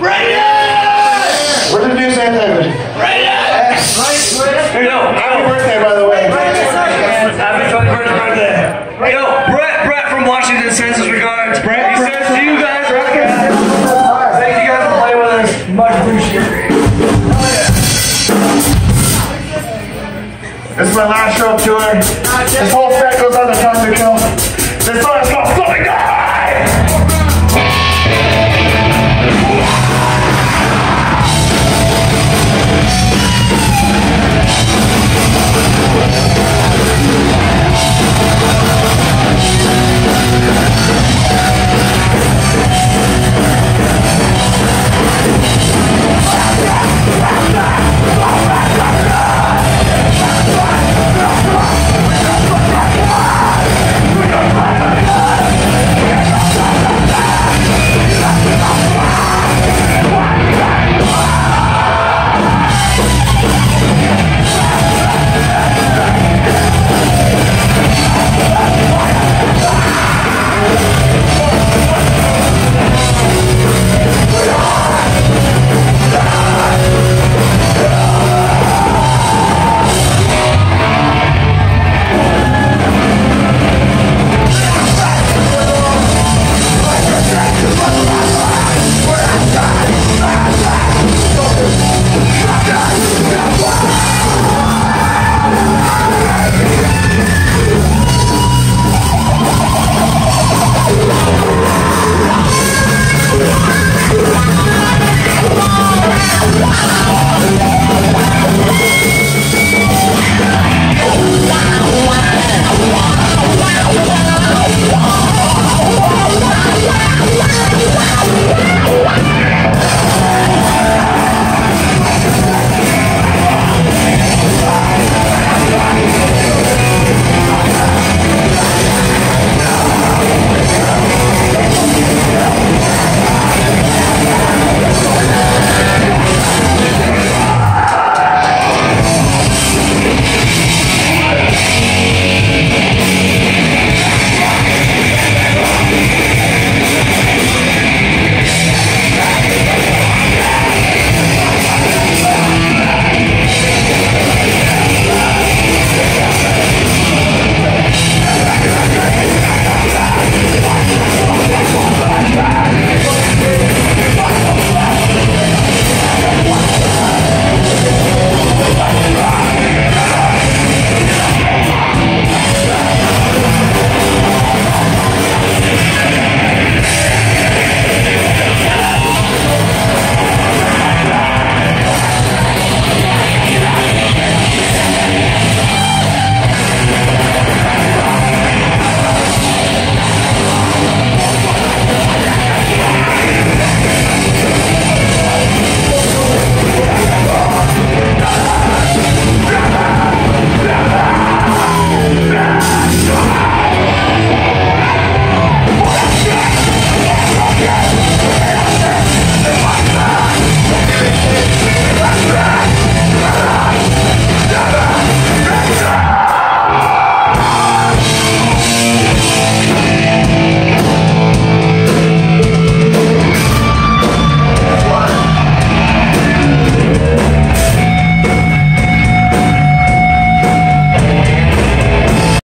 Where you at? Right! Where's the dudes in anti-vision? Hey, yo, happy birthday, by the way. Happy 21st birthday. Yo, Brett, Brett from Washington sends his regards. Brett, he says to you guys, thank you guys for playing with us. Much appreciated. This is my last show of tour. This whole set goes on the time to kill. This song is called Flipping God!